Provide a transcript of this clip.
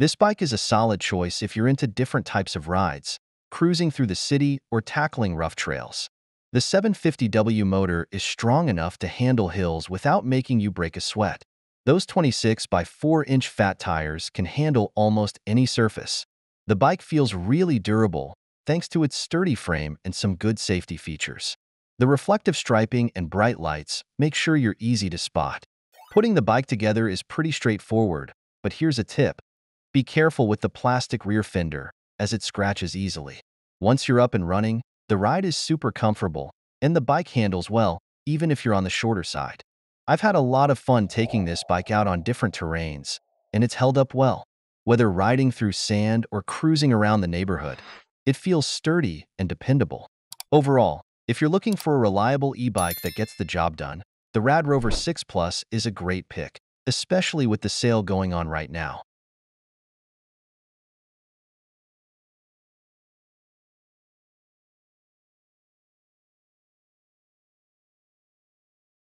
This bike is a solid choice if you're into different types of rides, cruising through the city or tackling rough trails. The 750W motor is strong enough to handle hills without making you break a sweat. Those 26 by 4 inch fat tires can handle almost any surface. The bike feels really durable thanks to its sturdy frame and some good safety features. The reflective striping and bright lights make sure you're easy to spot. Putting the bike together is pretty straightforward, but here's a tip. Be careful with the plastic rear fender, as it scratches easily. Once you're up and running, the ride is super comfortable, and the bike handles well, even if you're on the shorter side. I've had a lot of fun taking this bike out on different terrains, and it's held up well. Whether riding through sand or cruising around the neighborhood, it feels sturdy and dependable. Overall, if you're looking for a reliable e-bike that gets the job done, the Rad Rover 6 Plus is a great pick, especially with the sale going on right now.